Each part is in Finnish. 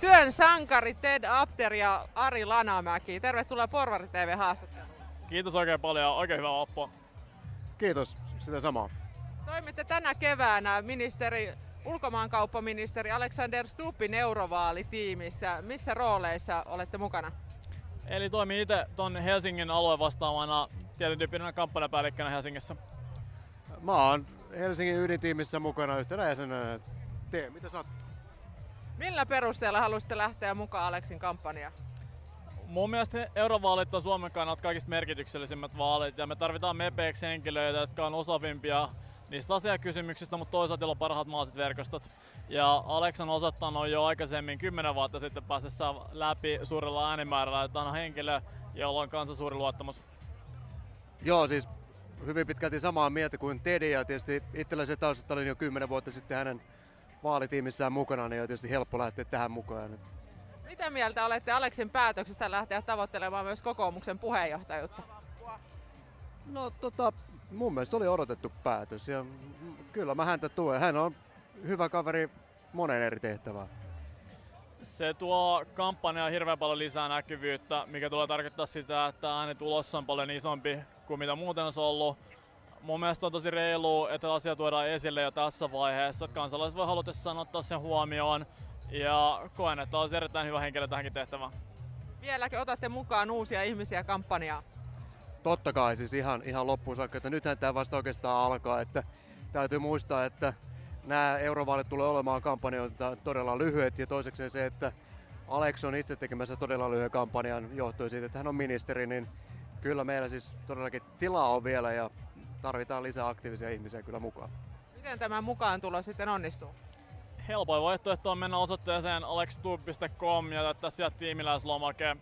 Työn sankari Ted Apter ja Ari Lanamäki. Tervetuloa Porvari TV haastatteluun. Kiitos oikein paljon, oikein hyvää loppua. Kiitos, sitä samaa. Toimitte tänä keväänä ministeri, ulkomaankauppaministeri Alexander Stubbin eurovaalitiimissä. Missä rooleissa olette mukana? Eli toimin itse tuon Helsingin alueen vastaavana tietyn tyyppinen kampanjapäällikkönä Helsingissä. Mä oon Helsingin ydintiimissä mukana yhtenä jäsenenä. Tee mitä sattuu. Millä perusteella haluaisitte lähteä mukaan Aleksin kampanjaan? Mun mielestä eurovaalit on Suomen kannalta kaikista merkityksellisimmät vaalit ja me tarvitaan mepeeksi henkilöitä, jotka on osavimpia niistä asiakysymyksistä, mutta toisaalta on parhaat mahdolliset verkostot. Ja Alex on osoittanut jo aikaisemmin, kymmenen vuotta sitten päästessä läpi suurella äänimäärällä, että on henkilö, jolla on kanssa suuri luottamus. Joo, siis hyvin pitkälti samaa mieltä kuin Teddy ja tietysti itsellä se taustalla olin jo kymmenen vuotta sitten hänen vaalitiimissään mukana, niin on tietysti helppo lähteä tähän mukaan. Mitä mieltä olette Aleksin päätöksestä lähteä tavoittelemaan myös kokoomuksen puheenjohtajuutta? No tota, mun mielestä oli odotettu päätös ja kyllä mä häntä tuen. Hän on hyvä kaveri monen eri tehtävään. Se tuo kampanjaan hirveän paljon lisää näkyvyyttä, mikä tulee tarkoittaa sitä, että äänet ulos on paljon isompi kuin mitä muuten olisi ollut. Mun mielestä on tosi reilu, että asia tuodaan esille jo tässä vaiheessa, että kansalaiset voi halutessaan ottaa sen huomioon. Ja koen, että olisi erittäin hyvä henkilö tähänkin tehtävään. Vieläkö otatte mukaan uusia ihmisiä kampanjaan? Totta kai, siis ihan, ihan loppuun saakka, että nythän tämä vasta oikeastaan alkaa, että täytyy muistaa, että nämä eurovaalit tulee olemaan kampanjoita todella lyhyet ja toiseksi se, että Alex on itse tekemässä todella lyhyen kampanjan johtuen siitä, että hän on ministeri, niin kyllä meillä siis todellakin tilaa on vielä ja tarvitaan lisää aktiivisia ihmisiä kyllä mukaan. Miten tämä mukaan tulo sitten onnistuu? Helpoin vaihtoehto on mennä osoitteeseen alextube.com ja täyttää sieltä tiimiläislomake.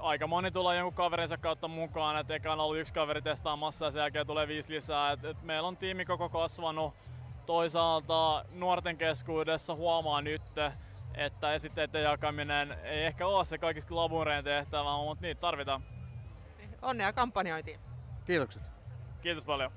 Aika moni tulee jonkun kaverinsa kautta mukaan, että eka on ollut yksi kaveri testaamassa ja sen jälkeen tulee viisi lisää. Et, et meillä on tiimi koko kasvanut. Toisaalta nuorten keskuudessa huomaa nyt, että esitteiden jakaminen ei ehkä ole se kaikista glamurein tehtävä, mutta niitä tarvitaan. Onnea kampanjointiin. Kiitokset. Kiitos paljon.